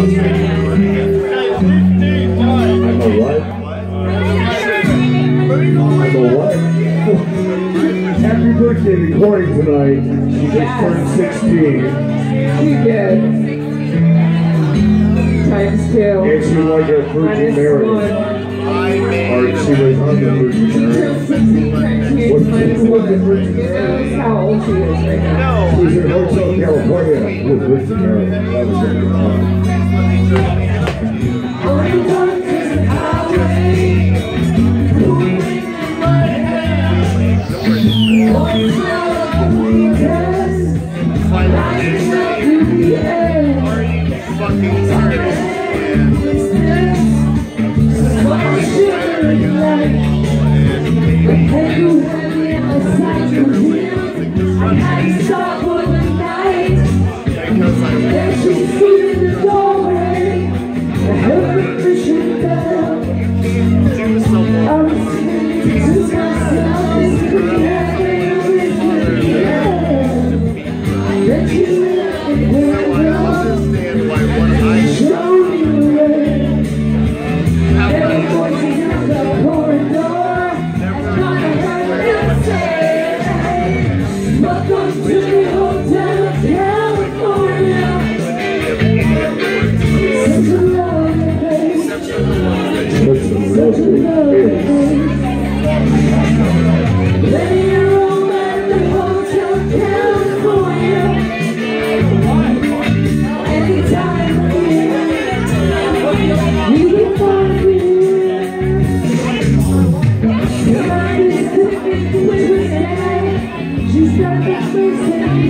Happy birthday to Corey tonight. She just turned 16. You did. Times two. And she was a Virgin Mary. Or she was on the She Mary. Turned 16 times two What's- minus what's the one. Virgin Who knows how old she is right now? She's in Hotel California with Virgin Mary. That was it. Stop twisted.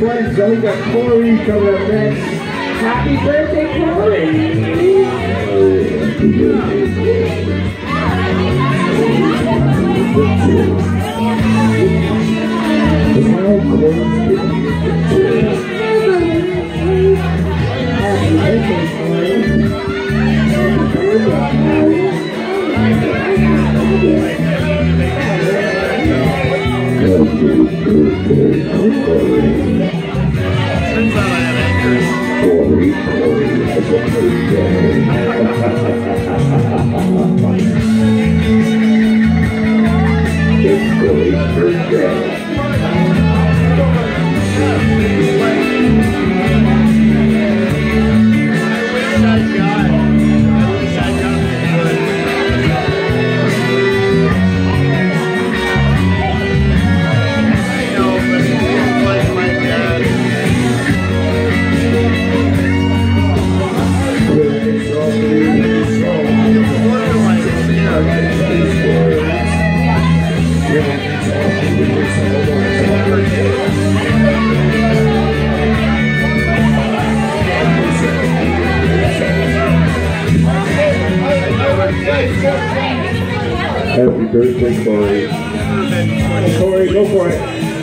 Then we got Corey coming up next. Happy birthday, Corey. Corey, Corey, it's Happy birthday, Corey. Corey, go for it.